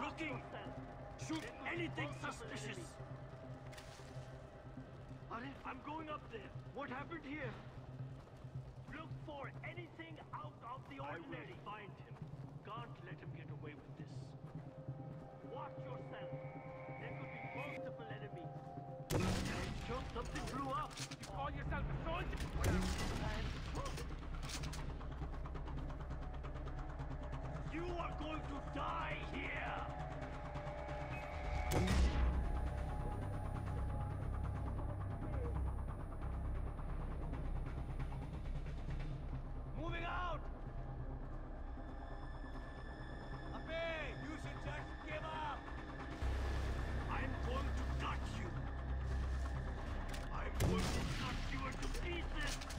looking! Shoot anything suspicious! I'm going up there. What happened here? Look for anything out of the ordinary. I will find him. Can't let him get away with this. Watch yourself. There could be multiple enemies. Joe, something blew up. You call yourself a soldier? You are going to die here! Moving out! Abe, you should just give up. I'm going to gut you! I'm going to cut you into pieces!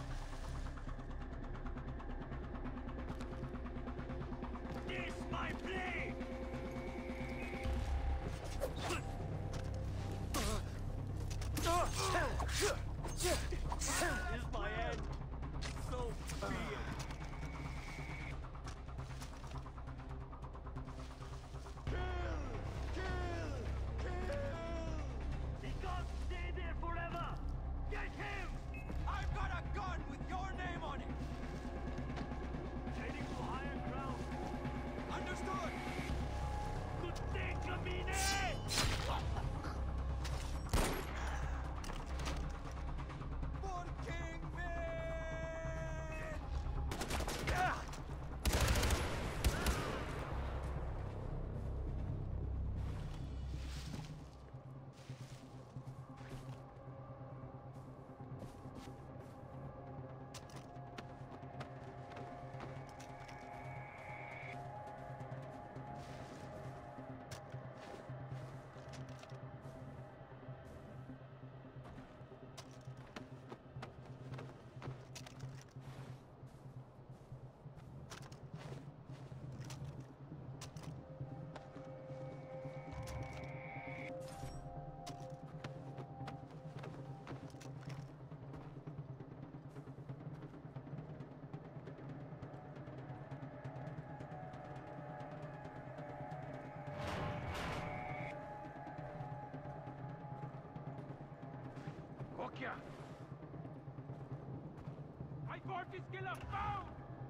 Fortress killer found!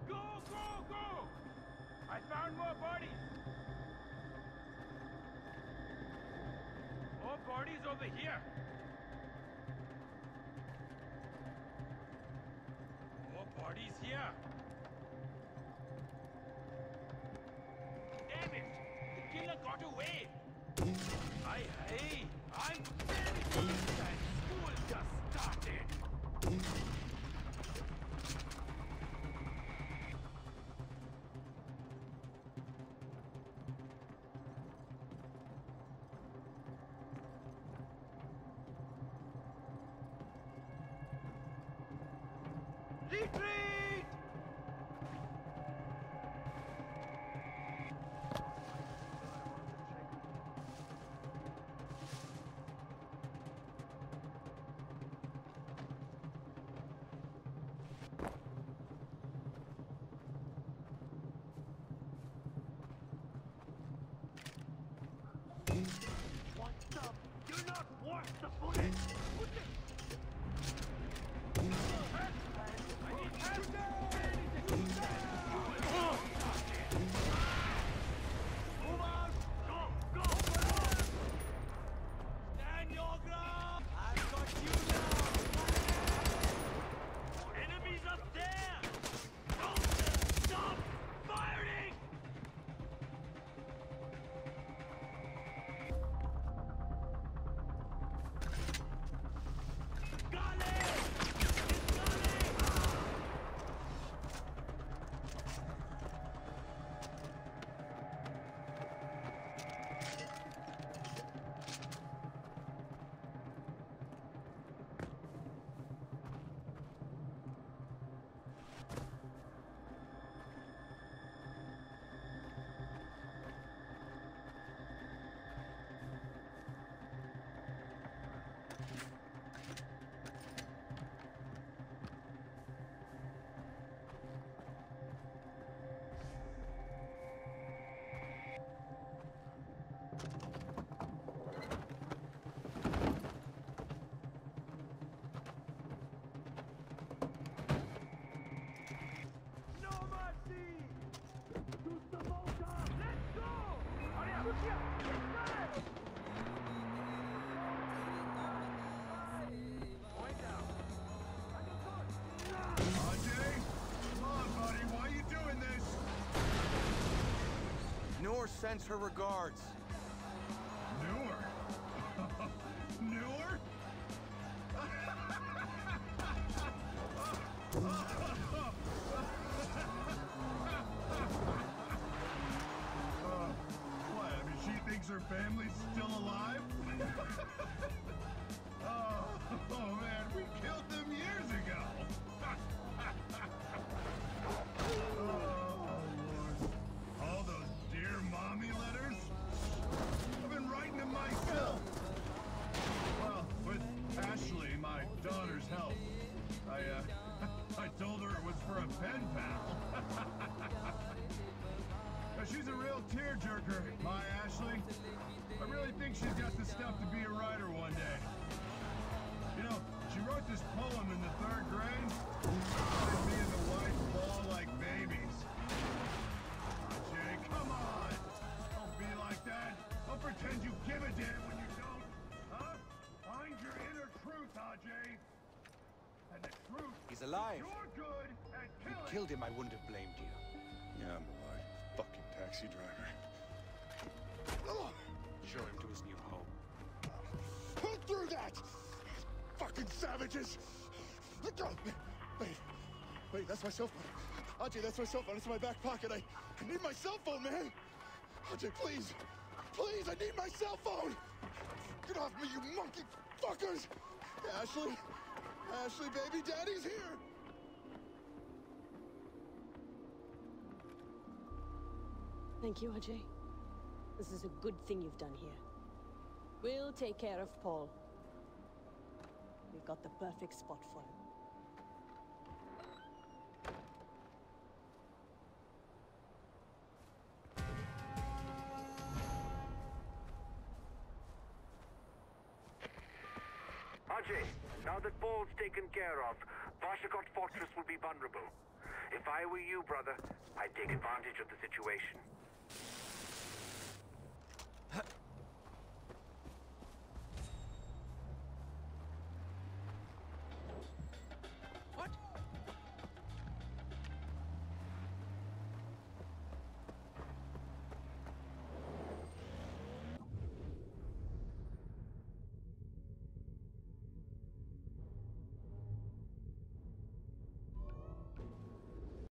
Go, go, go! I found more bodies! More bodies over here! More bodies here! Damn it! The killer got away! Aye, aye! I'm very Retreat! Sends her regards. Noore? Noore? She thinks her family's still alive? oh, oh, man, we killed them years ago. She's a real tearjerker, my Ashley. I really think she's got the stuff to be a writer one day. You know, she wrote this poem in the third grade. Me and the wife bawl like babies. Jay, come on! Don't be like that. Don't pretend you give a damn when you don't. Huh? Find your inner truth, Ajay. And the truth. He's alive. You're good at If you killing. killed him, I wouldn't have blamed you. Yeah, I'm alive. Fucking taxi driver. Show him to his new home. Who threw that? Fucking savages! Let go! Wait, wait, that's my cell phone. Ajay, that's my cell phone. It's in my back pocket. I, I need my cell phone, man! Ajay, please! Please, I need my cell phone! Get off me, you monkey fuckers! Ashley! Ashley, baby, daddy's here! Thank you, Ajay. This is a good thing you've done here. We'll take care of Paul. We've got the perfect spot for him. Ajay, now that Paul's taken care of, Varshakot Fortress will be vulnerable. If I were you, brother, I'd take advantage of the situation.